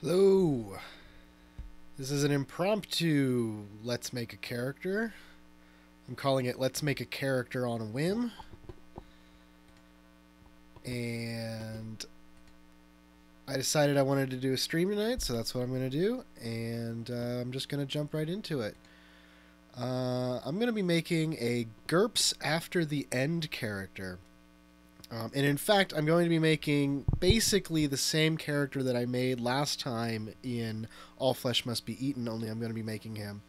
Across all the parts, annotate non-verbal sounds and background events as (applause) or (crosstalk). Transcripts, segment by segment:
Hello. This is an impromptu Let's Make a Character. I'm calling it Let's Make a Character on a Whim. And I decided I wanted to do a stream tonight, so that's what I'm going to do. And uh, I'm just going to jump right into it. Uh, I'm going to be making a GURPS After the End character. Um, and in fact, I'm going to be making basically the same character that I made last time in All Flesh Must Be Eaten, only I'm going to be making him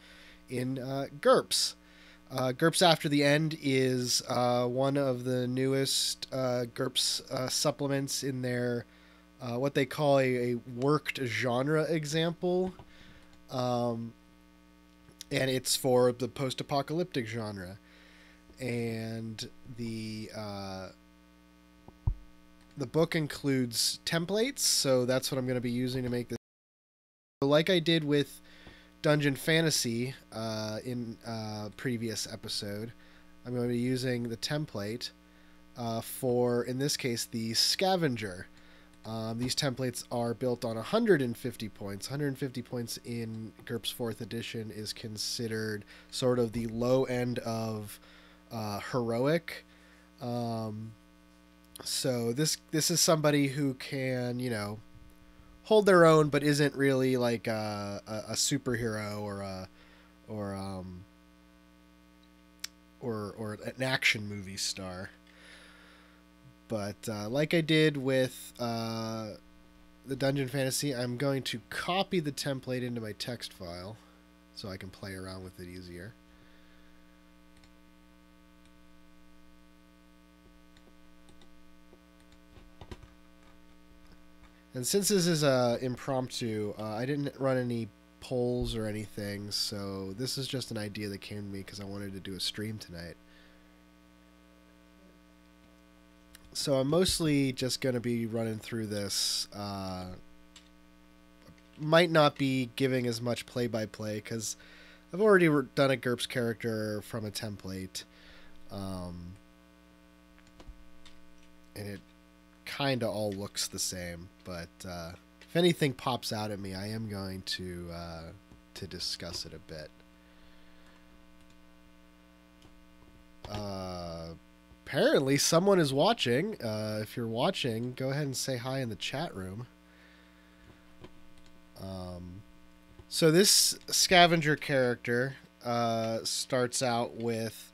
in uh, GURPS. Uh, GURPS After the End is uh, one of the newest uh, GURPS uh, supplements in their uh, what they call a, a worked genre example. Um, and it's for the post apocalyptic genre. And the uh, the book includes templates, so that's what I'm going to be using to make this. Like I did with Dungeon Fantasy uh, in uh, previous episode, I'm going to be using the template uh, for, in this case, the Scavenger. Um, these templates are built on 150 points. 150 points in GURPS 4th edition is considered sort of the low end of uh, heroic. Um, so this this is somebody who can you know hold their own, but isn't really like a, a, a superhero or a or um or or an action movie star. But uh, like I did with uh, the Dungeon Fantasy, I'm going to copy the template into my text file so I can play around with it easier. And since this is a impromptu, uh, I didn't run any polls or anything, so this is just an idea that came to me because I wanted to do a stream tonight. So I'm mostly just going to be running through this. Uh, might not be giving as much play-by-play because I've already done a GURPS character from a template. Um, and it kind of all looks the same, but uh, if anything pops out at me, I am going to uh, to discuss it a bit. Uh, apparently, someone is watching. Uh, if you're watching, go ahead and say hi in the chat room. Um, so this scavenger character uh, starts out with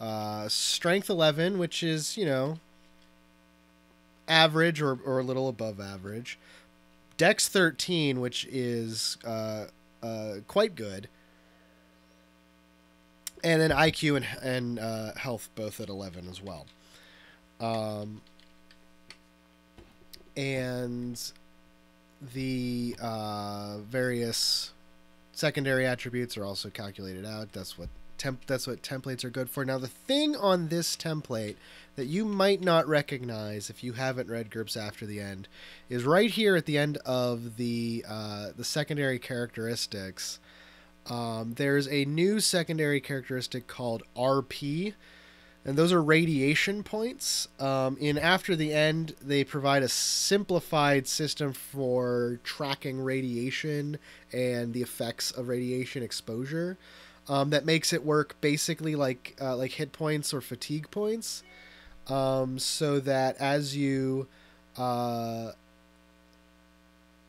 uh, strength 11, which is you know average or, or a little above average. Dex 13, which is uh, uh, quite good. And then IQ and, and uh, health both at 11 as well. Um, and the uh, various secondary attributes are also calculated out. That's what temp- that's what templates are good for. Now the thing on this template that you might not recognize if you haven't read GURPS After the End is right here at the end of the uh, the secondary characteristics. Um, there's a new secondary characteristic called RP, and those are radiation points. Um, in After the End, they provide a simplified system for tracking radiation and the effects of radiation exposure. Um, that makes it work basically like uh, like hit points or fatigue points um, so that as you uh,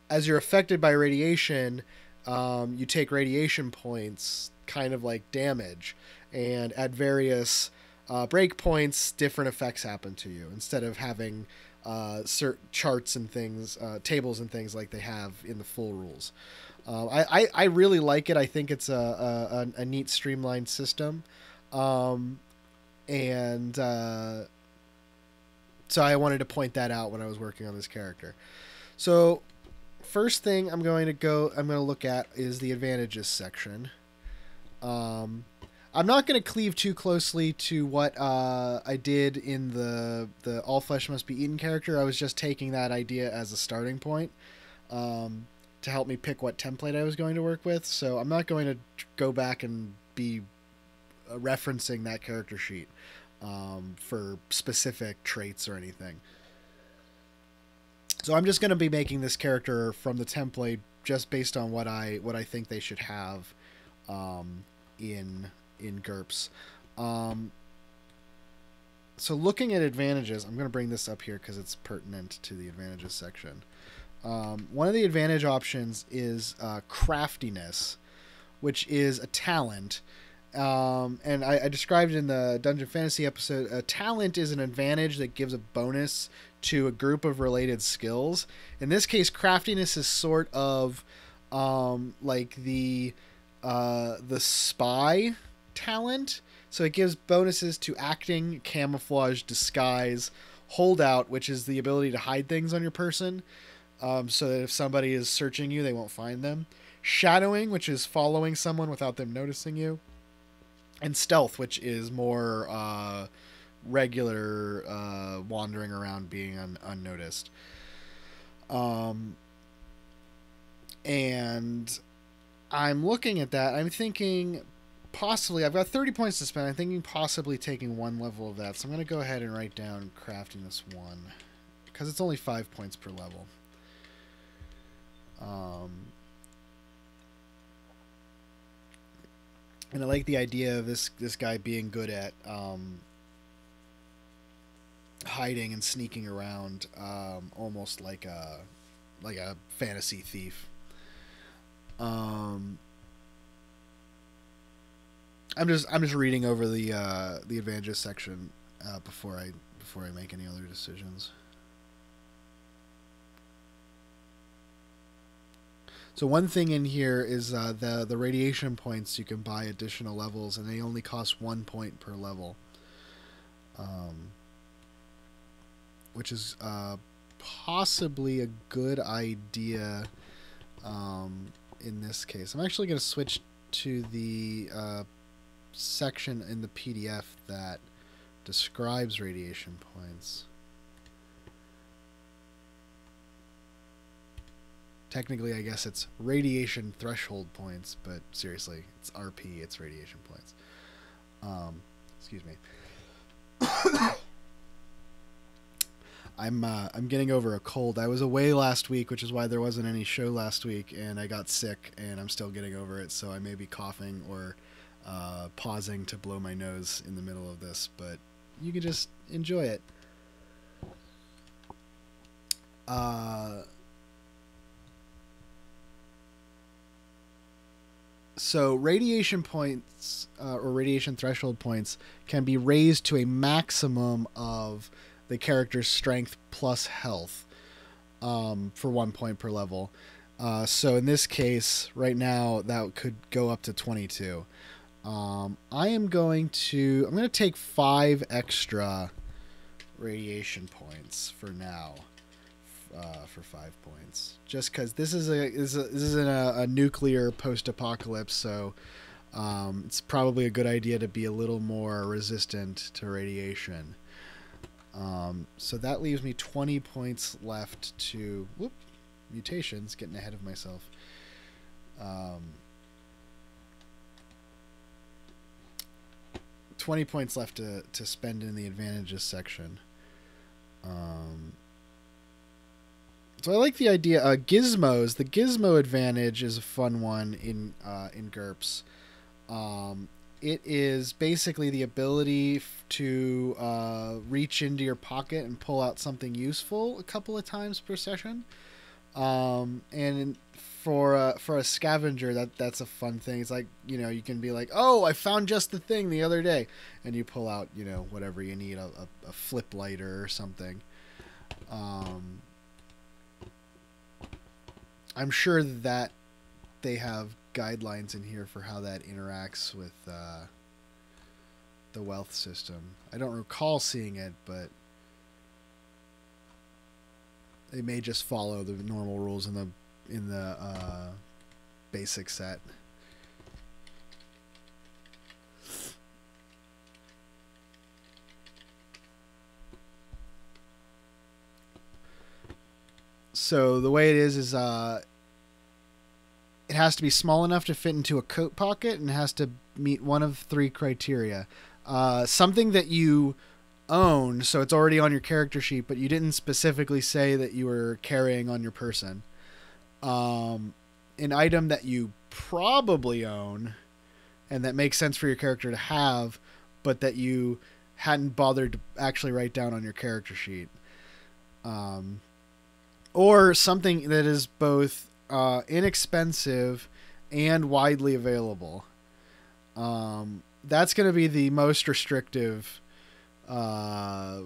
as you're affected by radiation, um, you take radiation points, kind of like damage, and at various uh, break points, different effects happen to you instead of having uh, certain charts and things, uh, tables and things like they have in the full rules. Uh, I, I, I really like it. I think it's a, a, a neat streamlined system. Um, and uh, so I wanted to point that out when I was working on this character. So first thing I'm going to go I'm going to look at is the advantages section. Um, I'm not going to cleave too closely to what uh, I did in the the all flesh must be eaten character. I was just taking that idea as a starting point um, to help me pick what template I was going to work with. So I'm not going to go back and be uh, referencing that character sheet um, for specific traits or anything. So I'm just going to be making this character from the template just based on what I what I think they should have um, in in GURPS. Um, so looking at advantages, I'm going to bring this up here because it's pertinent to the advantages section. Um, one of the advantage options is uh, craftiness, which is a talent. Um, and I, I, described in the Dungeon Fantasy episode, a talent is an advantage that gives a bonus to a group of related skills. In this case, craftiness is sort of um, like the uh, the spy talent. So it gives bonuses to acting, camouflage, disguise, holdout, which is the ability to hide things on your person um, so that if somebody is searching you, they won't find them. Shadowing, which is following someone without them noticing you. And stealth, which is more uh, regular uh, wandering around being un- unnoticed. Um, and I'm looking at that. I'm thinking possibly, I've got 30 points to spend. I'm thinking possibly taking one level of that. So I'm going to go ahead and write down craftiness one because it's only five points per level. Um, and I like the idea of this this guy being good at um, hiding and sneaking around, um, almost like a like a fantasy thief. Um, I'm just I'm just reading over the uh, the advantages section uh, before I before I make any other decisions. So one thing in here is uh, the the radiation points. You can buy additional levels, and they only cost one point per level, um, which is uh, possibly a good idea um, in this case. I'm actually going to switch to the uh, section in the PDF that describes radiation points. Technically, I guess it's radiation threshold points, but seriously, it's RP, it's radiation points. Um, excuse me. (coughs) I'm uh, I'm getting over a cold. I was away last week, which is why there wasn't any show last week, and I got sick, and I'm still getting over it. So I may be coughing or uh, pausing to blow my nose in the middle of this, but you can just enjoy it. Uh, so radiation points uh, or radiation threshold points can be raised to a maximum of the character's strength plus health um, for one point per level. Uh, so in this case, right now that could go up to 22. Um, I am going to I'm going to take five extra radiation points for now uh, for five points, just because this is a this is, a, a, a nuclear post-apocalypse, so um, it's probably a good idea to be a little more resistant to radiation. Um, so that leaves me 20 points left to whoop mutations. Getting ahead of myself. Um, 20 points left to, to spend in the advantages section. Um, so I like the idea. Uh, gizmos. The gizmo advantage is a fun one in uh, in GURPS. Um, it is basically the ability to uh, reach into your pocket and pull out something useful a couple of times per session. Um, and for a, for a scavenger, that that's a fun thing. It's like you know you can be like, oh, I found just the thing the other day, and you pull out you know whatever you need, a, a, a flip lighter or something. Um, I'm sure that they have guidelines in here for how that interacts with uh, the wealth system. I don't recall seeing it, but they may just follow the normal rules in the in the uh, basic set. So the way it is is uh, it has to be small enough to fit into a coat pocket and has to meet one of three criteria. Uh, something that you own, so it's already on your character sheet, but you didn't specifically say that you were carrying on your person. Um, an item that you probably own and that makes sense for your character to have, but that you hadn't bothered to actually write down on your character sheet. Um, or something that is both uh, inexpensive and widely available. Um, that's going to be the most restrictive uh,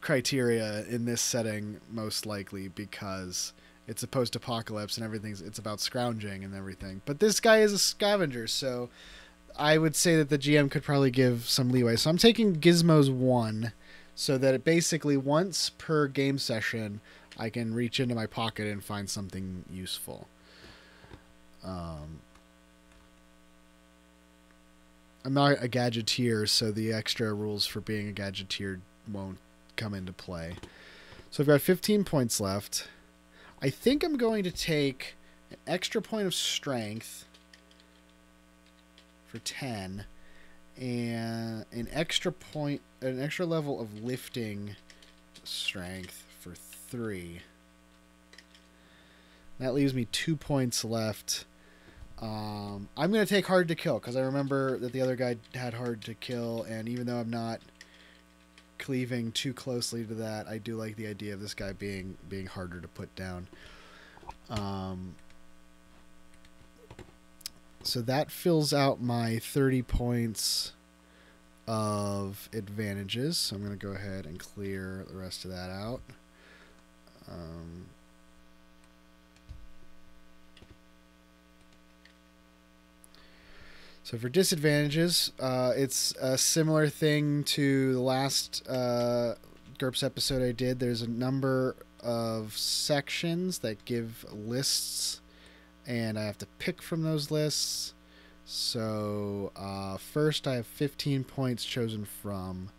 criteria in this setting, most likely, because it's a post-apocalypse and everything's it's about scrounging and everything. But this guy is a scavenger, so I would say that the GM could probably give some leeway. So I'm taking Gizmos one, so that it basically once per game session, I can reach into my pocket and find something useful. Um, I'm not a gadgeteer, so the extra rules for being a gadgeteer won't come into play. So I've got 15 points left. I think I'm going to take an extra point of strength for 10 and an extra point an extra level of lifting strength for 3. That leaves me 2 points left. Um, I'm going to take hard to kill because I remember that the other guy had hard to kill, and even though I'm not cleaving too closely to that, I do like the idea of this guy being being harder to put down. Um, so that fills out my 30 points of advantages. So I'm going to go ahead and clear the rest of that out. Um, So for disadvantages, uh, it's a similar thing to the last uh, GURPS episode I did. There's a number of sections that give lists, and I have to pick from those lists. So uh, first, I have 15 points chosen from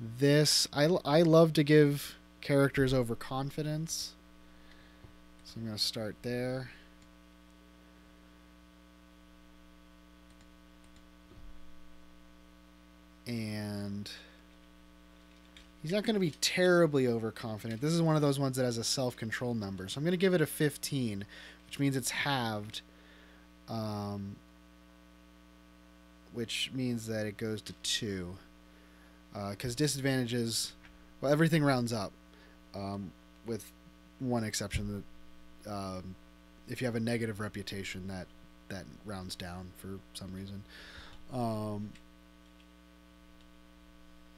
this. I, I love to give characters overconfidence. So I'm going to start there. and he's not going to be terribly overconfident. This is one of those ones that has a self-control number, so I'm going to give it a 15, which means it's halved, um, which means that it goes to 2. Because uh, disadvantages, well, everything rounds up, um, with one exception. That um, if you have a negative reputation, that that rounds down for some reason. Um,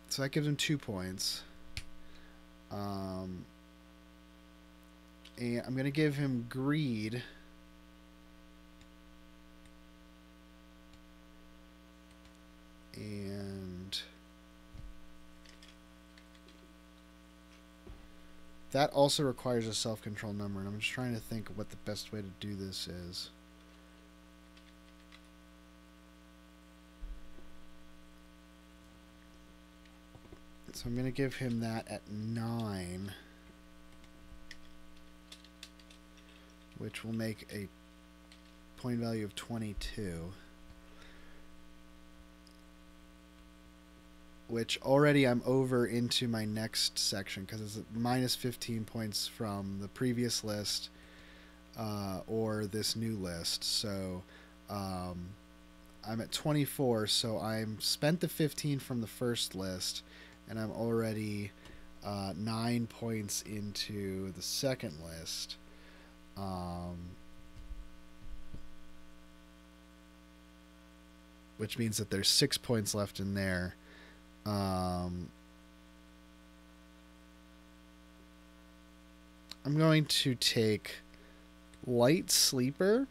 so that gives him two points. Um, and I'm going to give him greed. And that also requires a self-control number, and I'm just trying to think what the best way to do this is. So I'm going to give him that at 9. Which will make a point value of 22. Which already I'm over into my next section because it's minus 15 points from the previous list uh, or this new list. So um, I'm at 24, so I'm spent the 15 from the first list and I'm already uh, nine points into the second list. Um, which means that there's six points left in there. Um, I'm going to take light sleeper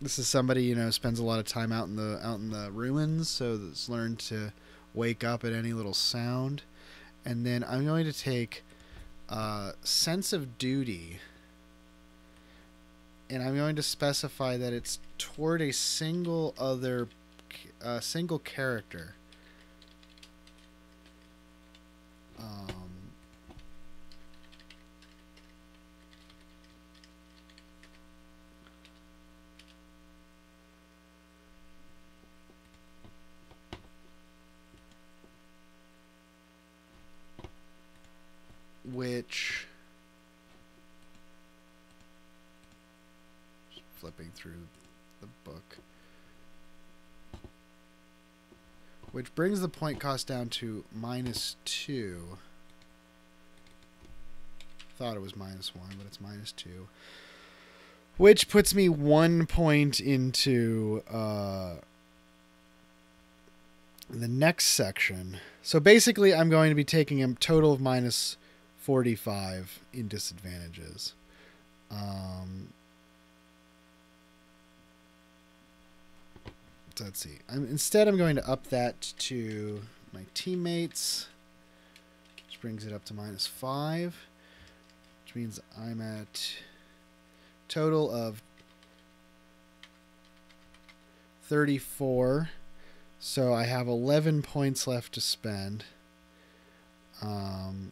this is somebody you know spends a lot of time out in the out in the ruins, so that's learned to wake up at any little sound. And then I'm going to take uh, sense of duty, and I'm going to specify that it's toward a single other, uh, single character. Um, which just flipping through the book which brings the point cost down to minus 2 thought it was minus 1 but it's minus 2 which puts me 1 point into uh, the next section. So basically, I'm going to be taking a total of minus 45 in disadvantages. Um, let's see. I'm, instead, I'm going to up that to my teammates, which brings it up to minus 5, which means I'm at total of 34. So I have 11 points left to spend. Um,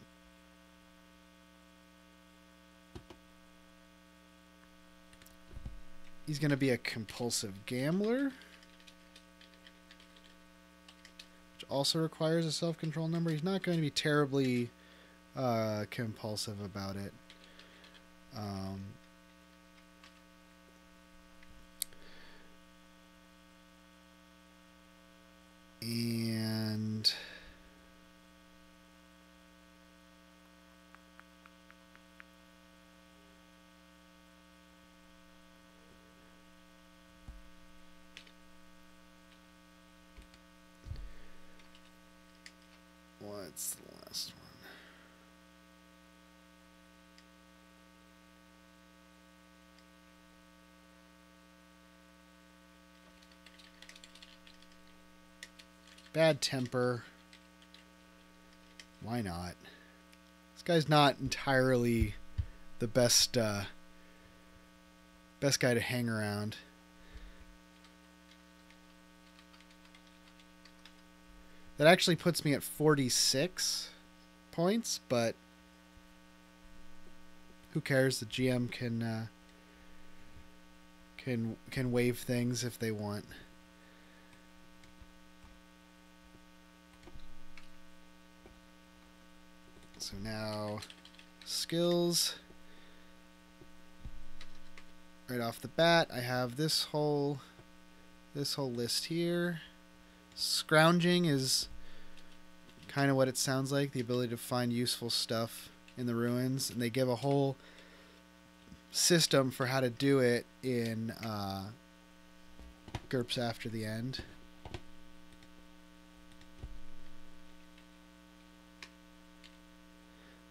he's going to be a compulsive gambler. Which also requires a self-control number. He's not going to be terribly uh, compulsive about it. Um, and what's the last one? Bad temper. Why not? This guy's not entirely the best uh, best guy to hang around. That actually puts me at 46 points, but who cares? The GM can uh, can can waive things if they want. So now skills. Right off the bat, I have this whole this whole list here. Scrounging is kind of what it sounds like, the ability to find useful stuff in the ruins, and they give a whole system for how to do it in uh, GURPS After the End.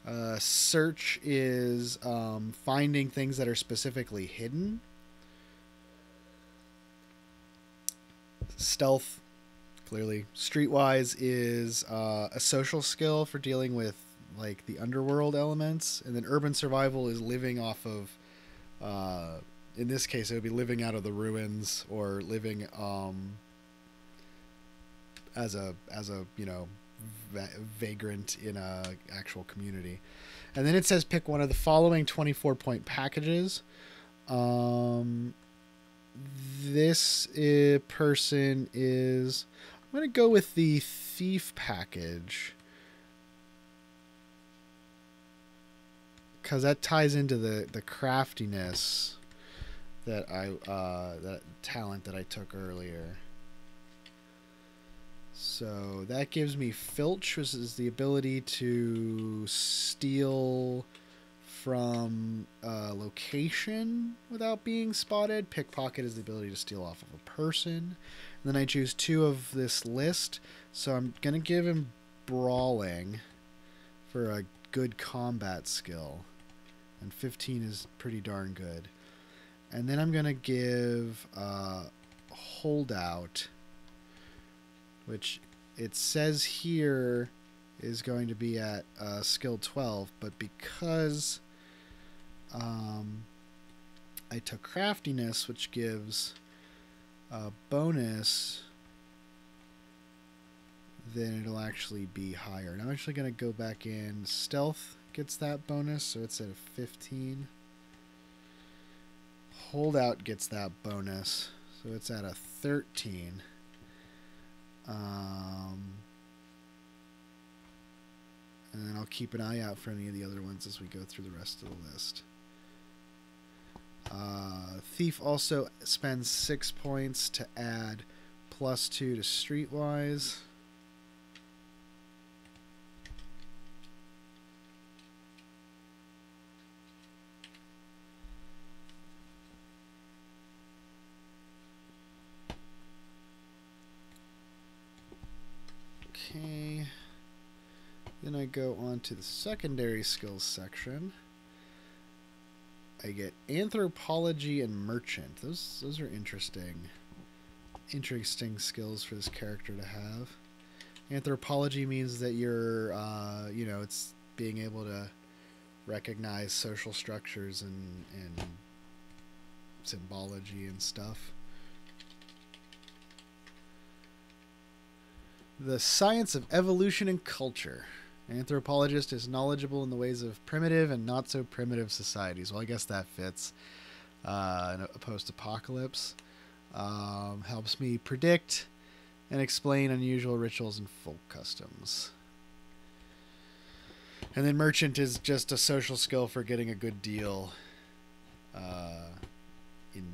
Uh, search is um, finding things that are specifically hidden. Stealth, clearly. Streetwise is uh, a social skill for dealing with like the underworld elements, and then urban survival is living off of. Uh, in this case, it would be living out of the ruins or living um, as a as a you know va- vagrant in a actual community. And then it says pick one of the following 24 point packages. Um, this person is. I'm going to go with the thief package. Because that ties into the, the craftiness that I uh, that talent that I took earlier. So that gives me Filch, which is the ability to steal from a location without being spotted. Pickpocket is the ability to steal off of a person. And then I choose two of this list. So I'm going to give him Brawling for a good combat skill. And 15 is pretty darn good. And then I'm going to give uh, Holdout which it says here is going to be at uh, skill 12, but because um, I took craftiness, which gives a bonus, then it'll actually be higher. And I'm actually going to go back in. Stealth gets that bonus, so it's at a 15. Holdout gets that bonus, so it's at a 13. Um, and then I'll keep an eye out for any of the other ones as we go through the rest of the list. Uh, thief also spends six points to add plus two to streetwise. Okay. Then I go on to the secondary skills section. I get anthropology and merchant. Those those are interesting. Interesting skills for this character to have. Anthropology means that you're, uh, you know, it's being able to recognize social structures and and symbology and stuff. The science of evolution and culture. An anthropologist is knowledgeable in the ways of primitive and not so primitive societies. Well, I guess that fits uh, a post apocalypse. Um, helps me predict and explain unusual rituals and folk customs. And then merchant is just a social skill for getting a good deal uh, in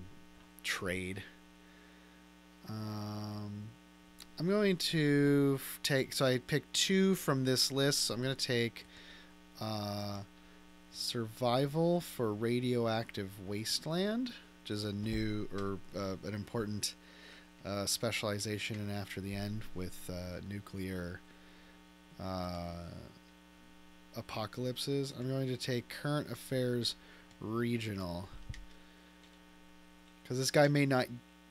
trade. Um, I'm going to take, so I picked two from this list. So I'm going to take uh, Survival for Radioactive Wasteland, which is a new or uh, an important uh, specialization in After the End with uh, nuclear uh, apocalypses. I'm going to take Current Affairs Regional. Because this guy may not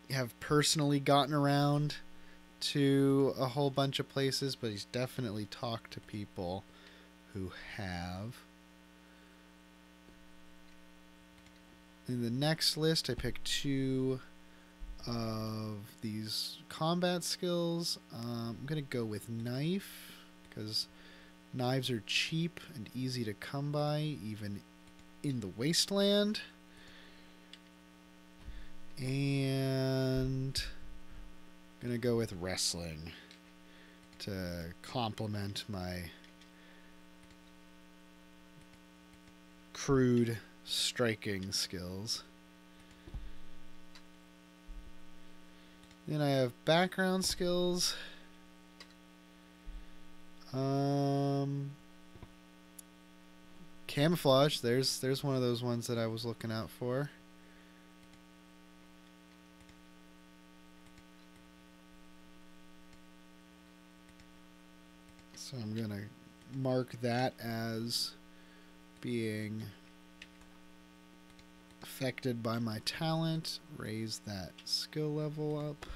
have personally gotten around to a whole bunch of places, but he's definitely talked to people who have. In the next list, I picked two of these combat skills. Um, I'm going to go with knife because knives are cheap and easy to come by, even in the wasteland. And gonna go with wrestling to complement my crude striking skills. Then I have background skills. Um, camouflage. There's there's one of those ones that I was looking out for. So I'm going to mark that as being affected by my talent. Raise that skill level up.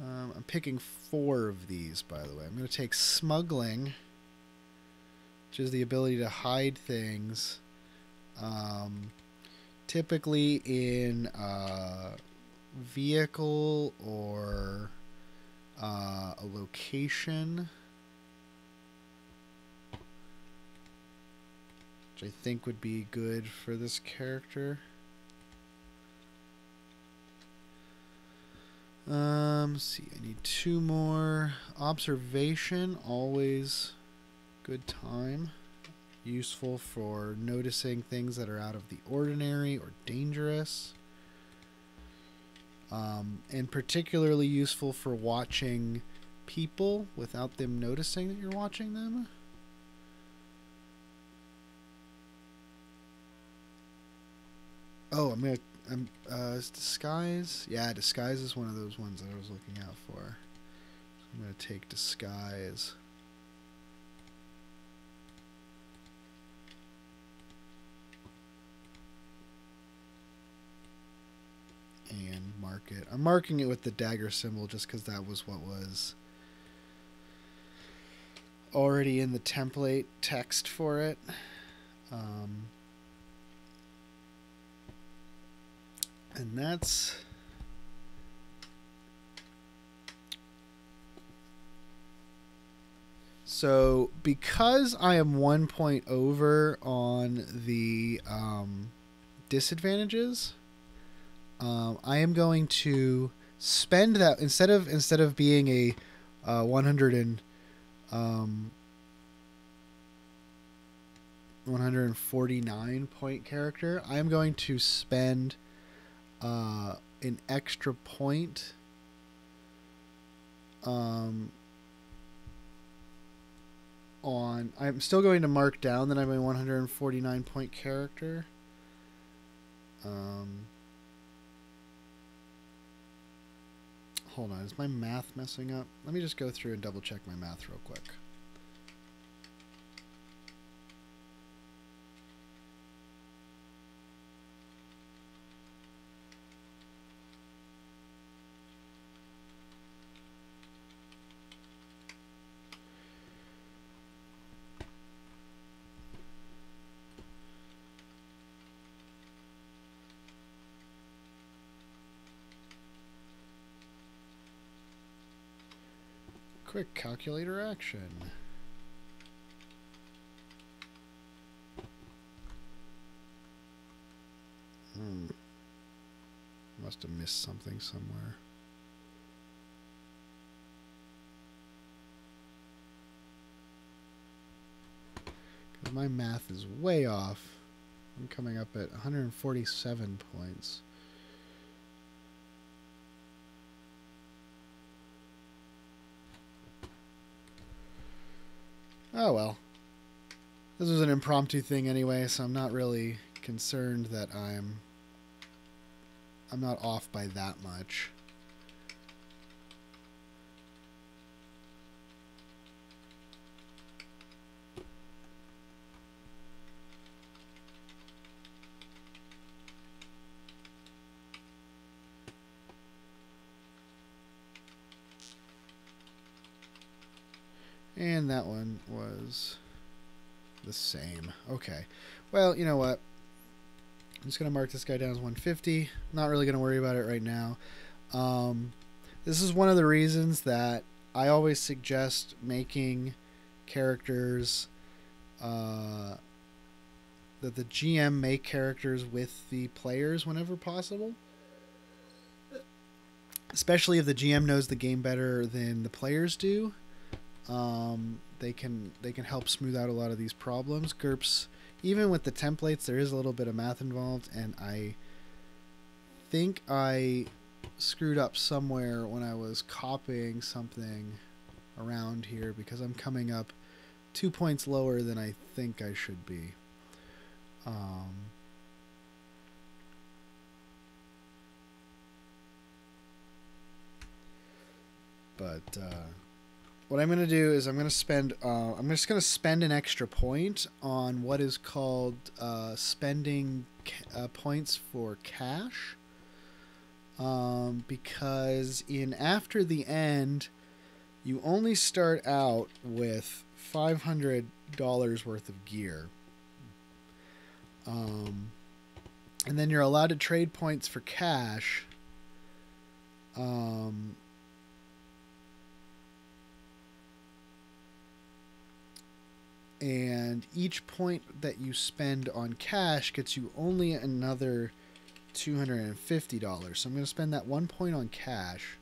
Um, I'm picking four of these, by the way. I'm going to take smuggling, which is the ability to hide things. Um, typically in a vehicle or uh, a location, which I think would be good for this character. Um, see, I need two more. Observation, always good time. Useful for noticing things that are out of the ordinary or dangerous um, and particularly useful for watching people without them noticing that you're watching them. Oh, I'm gonna. I'm uh, is disguise. Yeah, disguise is one of those ones that I was looking out for. I'm gonna take disguise. And mark it. I'm marking it with the dagger symbol just because that was what was already in the template text for it. Um, and that's so because I am one point over on the um, disadvantages um, I am going to spend that instead of instead of being a uh, 100 and um, 149 point character, I'm going to spend uh, an extra point um, on. I'm still going to mark down that I'm a 149 point character. Um, hold on, is my math messing up? Let me just go through and double check my math real quick. Quick calculator action. Hmm. Must have missed something somewhere. my math is way off. I'm coming up at 147 points. Oh well. This was an impromptu thing anyway, so I'm not really concerned that I'm I'm not off by that much. And that one was the same. Okay. Well, you know what? I'm just going to mark this guy down as 150. Not really going to worry about it right now. Um, this is one of the reasons that I always suggest making characters uh, that the GM make characters with the players whenever possible. Especially if the GM knows the game better than the players do. Um, they can they can help smooth out a lot of these problems. GURPS, even with the templates, there is a little bit of math involved, and I think I screwed up somewhere when I was copying something around here because I'm coming up two points lower than I think I should be. Um, but uh, what I'm going to do is I'm going to spend uh, I'm just going to spend an extra point on what is called uh, spending uh, points for cash. Um, because in after the end you only start out with $500 worth of gear. Um, and then you're allowed to trade points for cash. Um, and each point that you spend on cash gets you only another $250. So I'm going to spend that one point on cash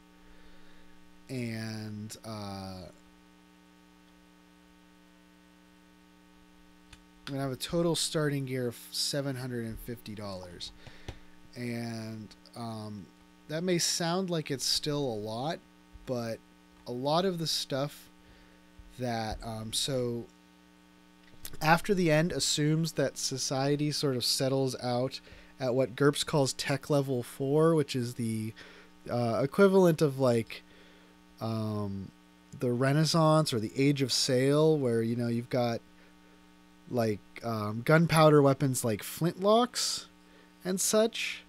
and uh, I'm going to have a total starting gear of $750. And um, that may sound like it's still a lot, but a lot of the stuff that um, so after the end assumes that society sort of settles out at what GURPS calls tech level four, which is the uh, equivalent of like um, the Renaissance or the Age of Sail, where you know you've got like um, gunpowder weapons like flintlocks and such,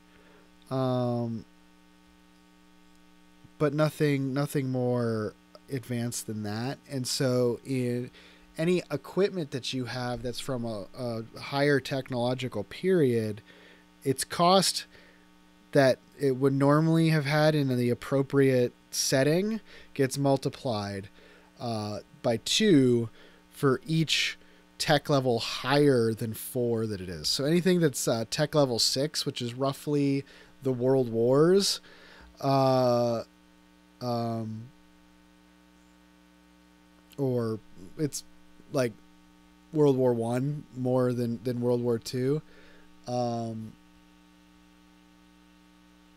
um, but nothing nothing more advanced than that. And so in any equipment that you have that's from a, a higher technological period, its cost that it would normally have had in the appropriate setting gets multiplied uh, by two for each tech level higher than four that it is. So anything that's uh, tech level six, which is roughly the World Wars, uh, um, or it's like World War One more than than World War Two. Um,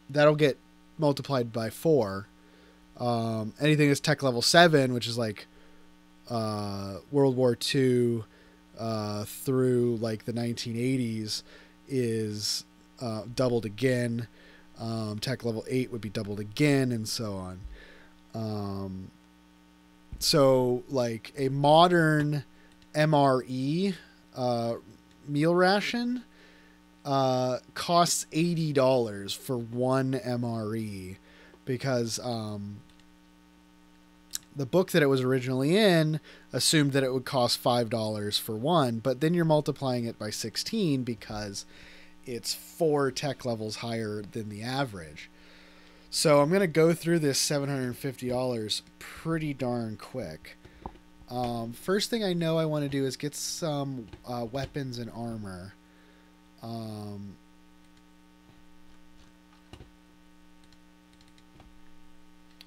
that'll get multiplied by four. Um, anything that's tech level seven, which is like uh, World War Two uh, through like the 1980s, is uh, doubled again. Um, tech level eight would be doubled again, and so on. Um, so like a modern MRE uh, meal ration uh, costs eighty dollars for one MRE because um, the book that it was originally in assumed that it would cost five dollars for one, but then you're multiplying it by sixteen because it's four tech levels higher than the average. So I'm gonna go through this seven hundred and fifty dollars pretty darn quick. Um, first thing I know I want to do is get some uh, weapons and armor. Um,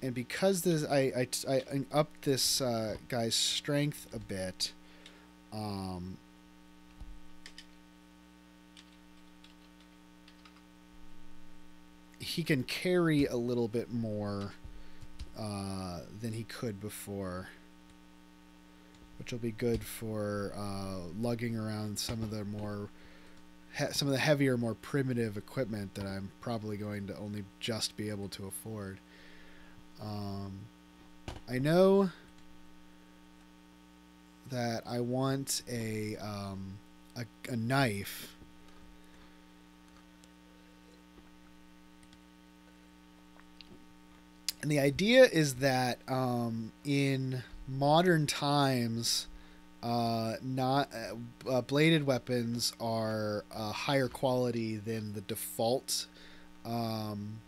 and because this, I, I, I upped this uh, guy's strength a bit. Um, he can carry a little bit more uh, than he could before which will be good for uh, lugging around some of the more some of the heavier, more primitive equipment that I'm probably going to only just be able to afford. Um, I know that I want a um, a, a knife. And the idea is that um, in modern times, uh, not uh, uh, bladed weapons are uh, higher quality than the default, um,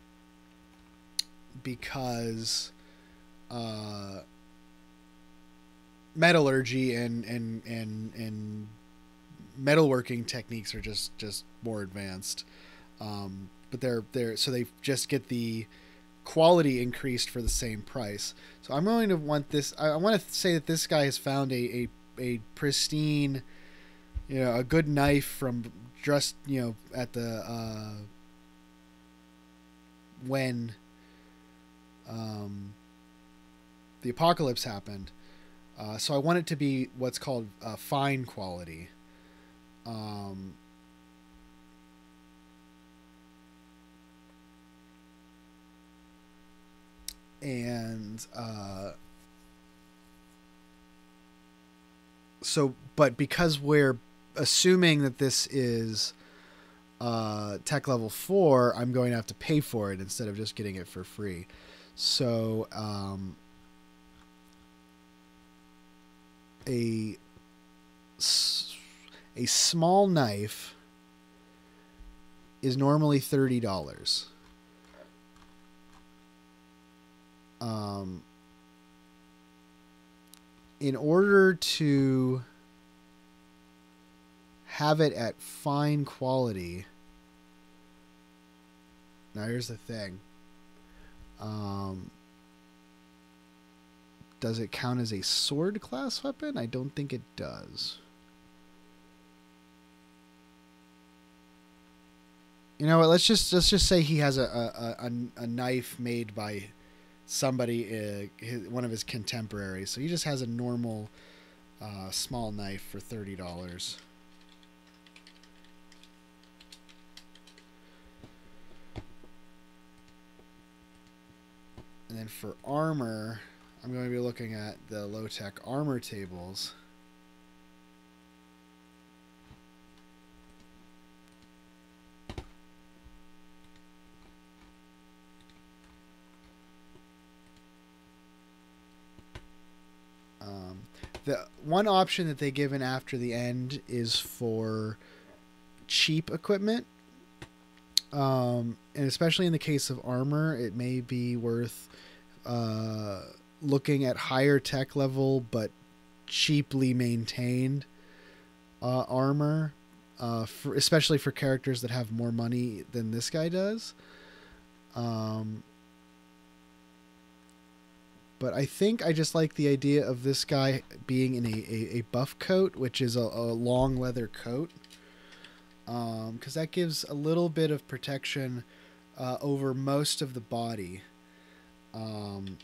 because uh, metallurgy and and and and metalworking techniques are just just more advanced. Um, but they're they're so they just get the quality increased for the same price. So I'm going to want this. I, I want to say that this guy has found a, a, a pristine, you know, a good knife from just you know at the uh, when um, the apocalypse happened. Uh, so I want it to be what's called uh, fine quality. Um, and uh, so but because we're assuming that this is uh, tech level 4 i'm going to have to pay for it instead of just getting it for free. So um, a a small knife is normally $30 um, in order to have it at fine quality. Now here's the thing. Um, does it count as a sword class weapon? I don't think it does. You know what? Let's just let's just say he has a a, a, a knife made by somebody, uh, his, one of his contemporaries. So he just has a normal uh, small knife for thirty dollars. And then for armor, I'm going to be looking at the low tech armor tables. Um, the one option that they give in after the end is for cheap equipment. Um, and especially in the case of armor, it may be worth uh, looking at higher tech level but cheaply maintained uh, armor, uh, for, especially for characters that have more money than this guy does. Um, but I think I just like the idea of this guy being in a, a, a buff coat, which is a, a long leather coat, because um, that gives a little bit of protection uh, over most of the body. Um,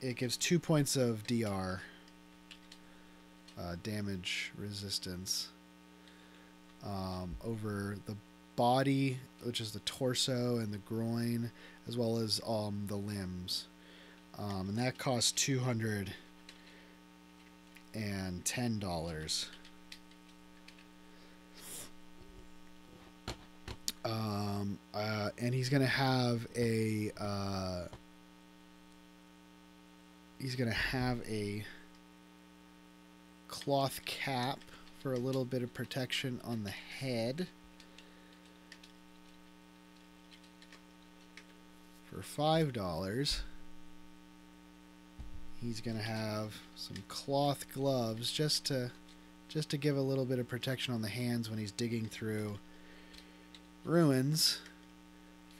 it gives two points of DR uh, damage resistance um, over the body, which is the torso and the groin, as well as um, the limbs. Um, and that costs two hundred and ten dollars. Um, uh, and he's gonna have a uh, he's gonna have a cloth cap for a little bit of protection on the head. For five dollars, he's gonna have some cloth gloves just to just to give a little bit of protection on the hands when he's digging through ruins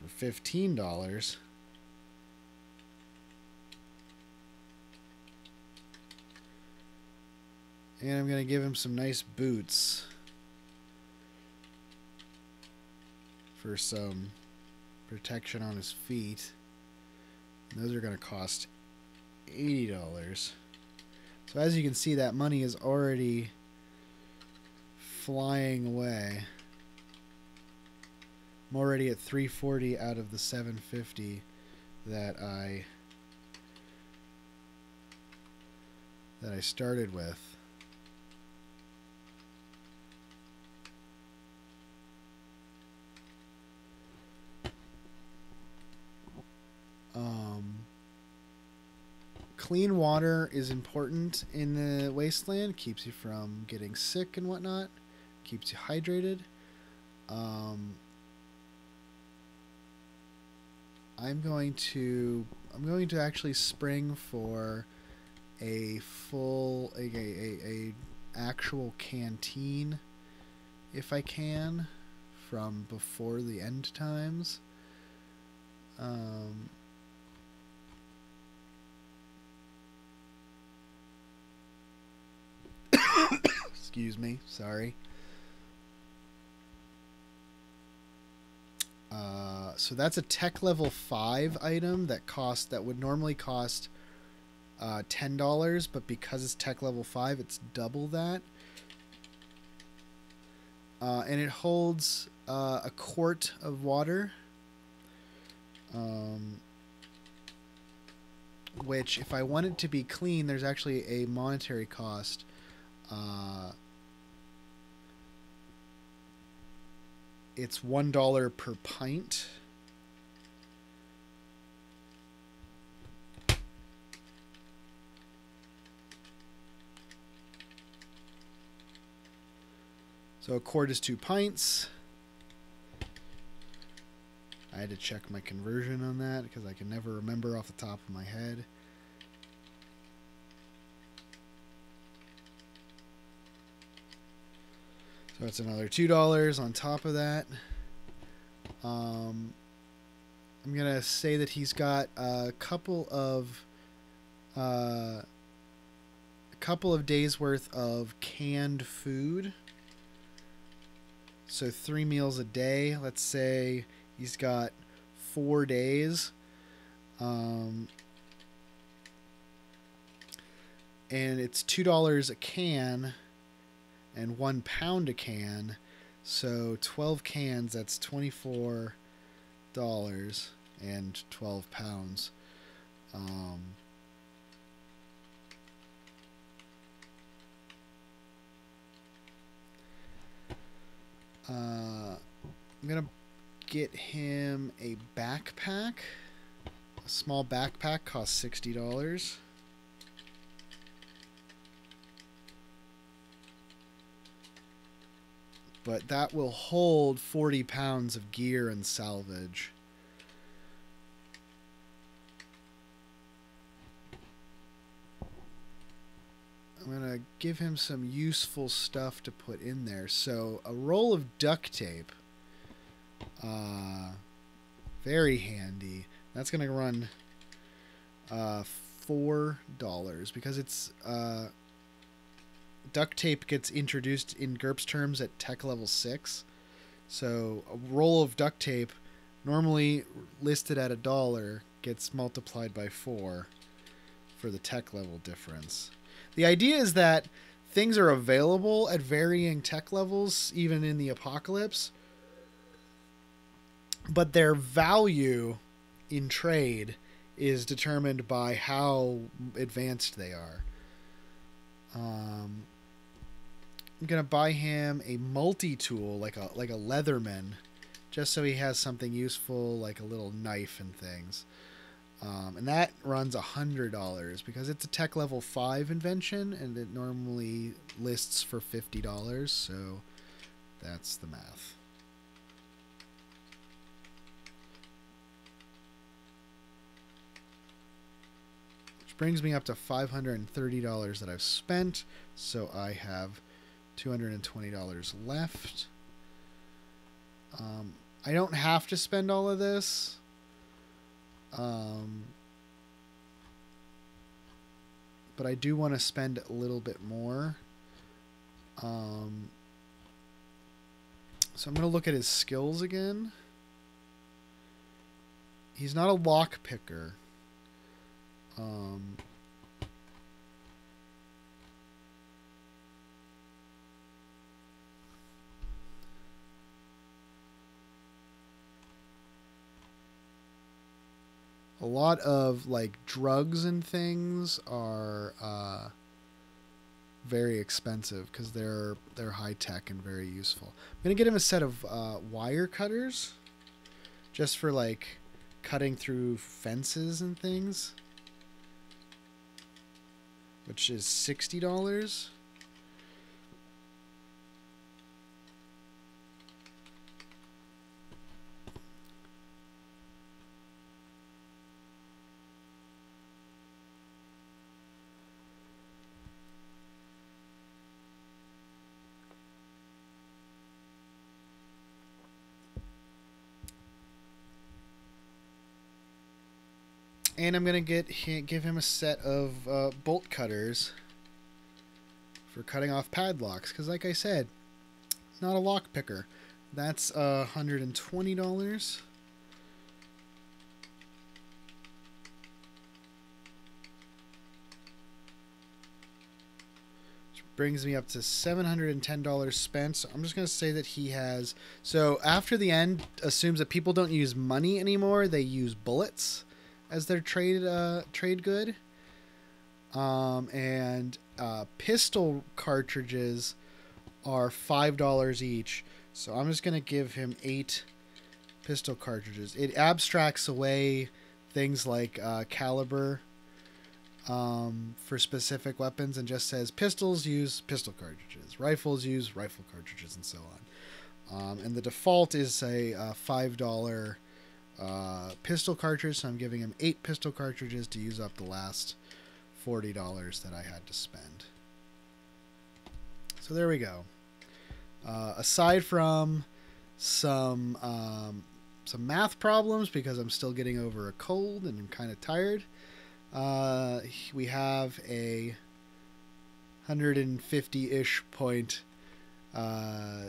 for fifteen dollars. And I'm going to give him some nice boots for some protection on his feet. And those are going to cost $80. So as you can see, that money is already flying away. I'm already at 340 out of the 750 that I that I started with. Um, clean water is important in the wasteland. Keeps you from getting sick and whatnot. Keeps you hydrated. Um, I'm going to I'm going to actually spring for a full a, a, a, actual canteen if I can from before the end times. Um, Excuse me. Sorry. Uh, so that's a tech level five item that cost that would normally cost uh, ten dollars, but because it's tech level five, it's double that. Uh, and it holds uh, a quart of water. Um, which, if I want it to be clean, there's actually a monetary cost. It's one dollar per pint. So a quart is two pints. I had to check my conversion on that because I can never remember off the top of my head. So that's another two dollars on top of that. Um, I'm gonna say that he's got a couple of uh, a couple of days worth of canned food. So three meals a day. Let's say he's got four days. Um, and it's two dollars a can and one pound a can. So 12 cans, that's $24 and 12 pounds. Um, uh, I'm going to get him a backpack. A small backpack costs $60. But that will hold 40 pounds of gear and salvage. I'm going to give him some useful stuff to put in there. So, a roll of duct tape. Uh, very handy. That's going to run uh, four dollars because it's uh, duct tape gets introduced in GURPS terms at tech level six. So a roll of duct tape, normally listed at a dollar, gets multiplied by four for the tech level difference. The idea is that things are available at varying tech levels, even in the apocalypse, but their value in trade is determined by how advanced they are. Um, I'm gonna buy him a multi-tool, like a like a Leatherman, just so he has something useful, like a little knife and things. Um, and that runs a hundred dollars because it's a tech level five invention, and it normally lists for fifty dollars. So that's the math. Which brings me up to five hundred and thirty dollars that I've spent. So I have two hundred and twenty dollars left. Um, I don't have to spend all of this. Um, but I do want to spend a little bit more. Um, so I'm going to look at his skills again. He's not a lock picker. Um, a lot of like drugs and things are uh, very expensive because they're they're high tech and very useful. I'm gonna get him a set of uh, wire cutters, just for like cutting through fences and things, which is sixty dollars. And I'm gonna get give him a set of uh, bolt cutters for cutting off padlocks. Because, like I said, not a lock picker. That's uh, hundred and twenty dollars. brings me up to $710 spent. So I'm just going to say that he has. So after the end assumes that people don't use money anymore, they use bullets as their trade uh, trade good. Um, and uh, pistol cartridges are five dollars each. So I'm just gonna give him eight pistol cartridges. It abstracts away things like uh, caliber um, for specific weapons and just says pistols use pistol cartridges, rifles use rifle cartridges, and so on. Um, and the default is a, a five dollar uh, pistol cartridge, so I'm giving him eight pistol cartridges to use up the last $40 that I had to spend. So there we go. Uh, aside from some um, some math problems because I'm still getting over a cold and I'm kind of tired, uh, we have a 150-ish point uh,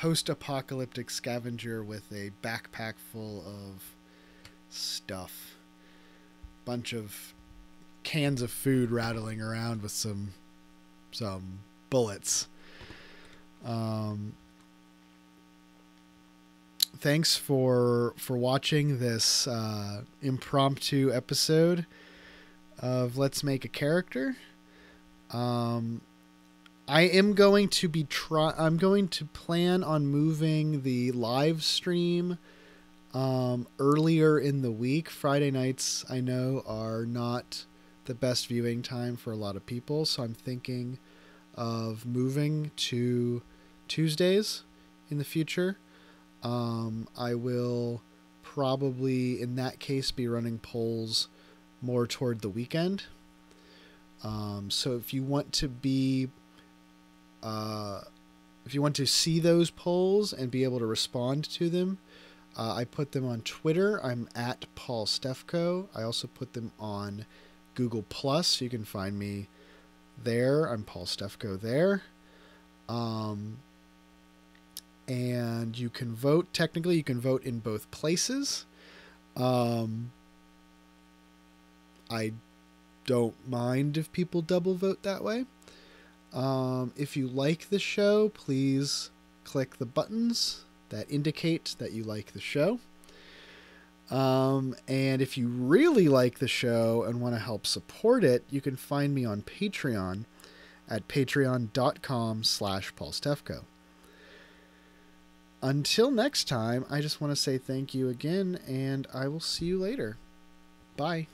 post-apocalyptic scavenger with a backpack full of stuff. Bunch of cans of food rattling around with some some bullets. Um, thanks for for watching this uh, impromptu episode of Let's Make a Character. Um, I am going to be try. I'm going to plan on moving the live stream um, earlier in the week. Friday nights, I know, are not the best viewing time for a lot of people, so I'm thinking of moving to Tuesdays in the future. Um, I will probably, in that case, be running polls more toward the weekend. Um, so if you want to be uh, if you want to see those polls and be able to respond to them, Uh, I put them on Twitter. I'm at Paul Stefko. I also put them on Google Plus. You can find me there. I'm Paul Stefko there. Um, and you can vote. Technically, you can vote in both places. Um, I don't mind if people double vote that way. Um, if you like the show, please click the buttons that indicate that you like the show. Um, and if you really like the show and want to help support it, you can find me on Patreon at patreon.com slash paulstefko. Until next time, I just want to say thank you again, and I will see you later. Bye.